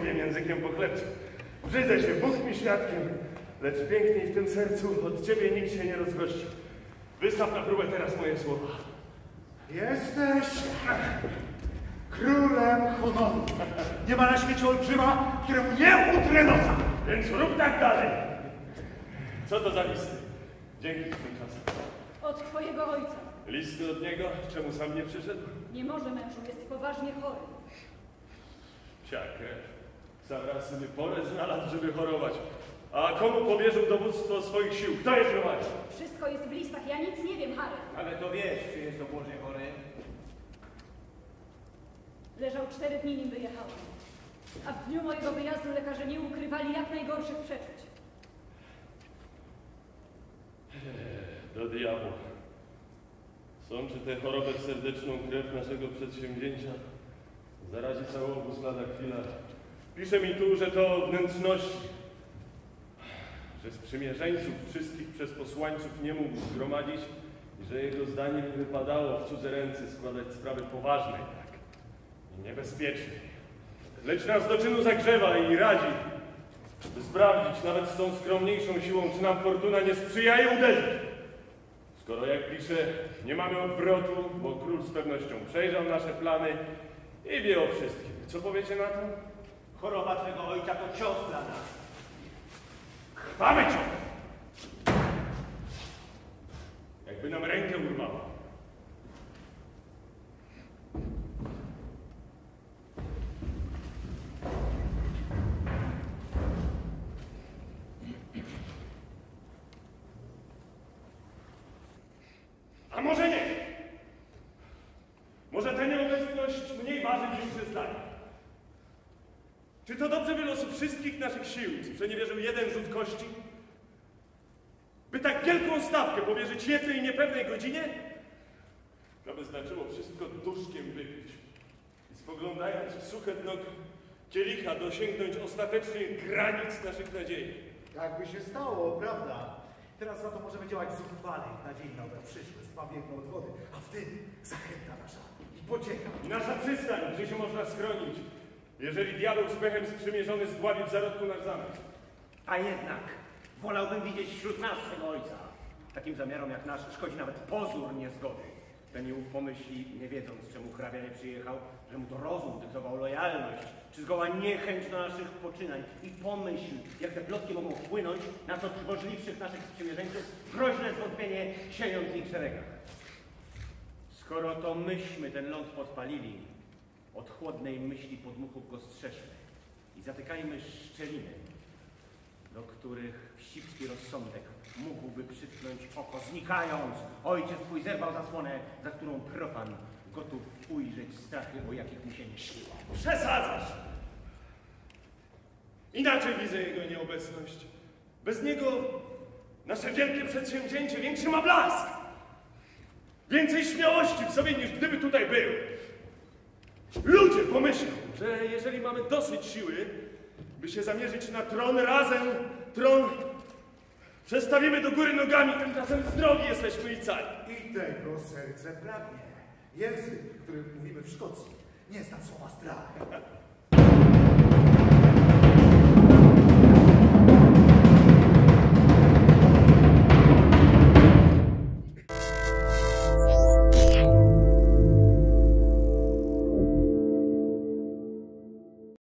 umiem językiem pochlebczym. Brzydzę się, Bóg mi świadkiem, lecz piękniej w tym sercu od ciebie nikt się nie rozgości. Wystaw na próbę teraz moje słowa. Jesteś królem honoru. Nie ma na świecie olbrzyma, któremu nie utrę nosa. Więc rób tak dalej. Co to za listy? Dzięki tymczasem. Od twojego ojca. Listy od niego? Czemu sam nie przyszedł? Nie może mężu, jest poważnie chory. Siakę. Sam raz sobie znalazł, żeby chorować. A komu powierzył dowództwo swoich sił? Kto je prowadzi? Wszystko jest w listach, ja nic nie wiem, Harry. Ale to wiesz, czy jest obłożnie chory? Leżał cztery dni, nim wyjechałam. A w dniu mojego wyjazdu lekarze nie ukrywali jak najgorszych przeczuć. Do diabła. Sączy tę chorobę serdeczną krew naszego przedsięwzięcia. Zarazi cały obóz lada chwila. Pisze mi tu, że to wnętrzności. Że sprzymierzeńców wszystkich przez posłańców nie mógł zgromadzić i że jego zdaniem wypadało w cudze ręce składać sprawy poważnej, tak, i niebezpiecznej. Lecz nas do czynu zagrzewa i radzi, by sprawdzić nawet z tą skromniejszą siłą, czy nam fortuna nie sprzyja i uderzyć. Skoro, jak pisze, nie mamy odwrotu, bo król z pewnością przejrzał nasze plany i wie o wszystkim. Co powiecie na to? Choroba twego ojca to cios dla nas. Krwawy ciąg! Jakby nam rękę urwała. Niż się zdaje? Czy to dobrze by losu wszystkich naszych sił sprzeniewierzył jeden rzut kości? By tak wielką stawkę powierzyć jednej niepewnej godzinie? To by znaczyło wszystko duszkiem wypić i spoglądając w suche dno kielicha dosięgnąć ostatecznie granic naszych nadziei. Tak by się stało, prawda? Teraz za to możemy działać zuchwale w nadziei na obraz przyszły, zbawienną od wody, a wtedy zachęta nasza i pociecha. I nasza przystań, gdzie się można schronić, jeżeli diabeł z pechem sprzymierzony zdławi w zarodku nasz zamek. A jednak wolałbym widzieć wśród nas twego ojca. Takim zamiarom jak nasz szkodzi nawet pozór niezgody. Ten ów pomyśli, nie wiedząc czemu hrabia nie przyjechał, że mu to rozum dyktował lojalność, czy zgoła niechęć do naszych poczynań. I pomyśl, jak te plotki mogą wpłynąć na co trwożliwszych naszych sprzymierzeńców, groźne zwątpienie siejąc w ich szeregach. Skoro to myśmy ten ląd podpalili, od chłodnej myśli podmuchów go strzeżmy i zatykajmy szczeliny, do których wścibski rozsądek mógłby przytknąć oko, znikając. Ojciec twój zerwał zasłonę, za którą profan gotów ujrzeć strachy, o jakich mu się nie śniło. Przesadzasz! Inaczej widzę jego nieobecność. Bez niego nasze wielkie przedsięwzięcie większy ma blask. Więcej śmiałości w sobie niż gdyby tutaj był. Ludzie pomyślą, że jeżeli mamy dosyć siły, by się zamierzyć na tron razem, tron przestawimy do góry nogami, tymczasem zdrowi jesteśmy i cali. I tego serce pragnie. Język, którym mówimy w Szkocji, nie zna słowa strach.